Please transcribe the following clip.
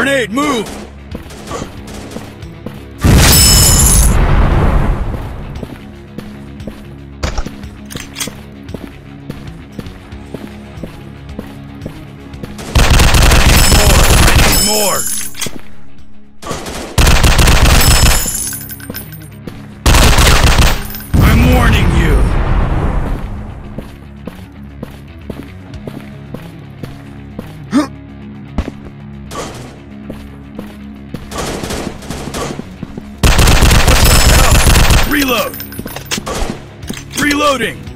Grenade, move! Reload! Reloading!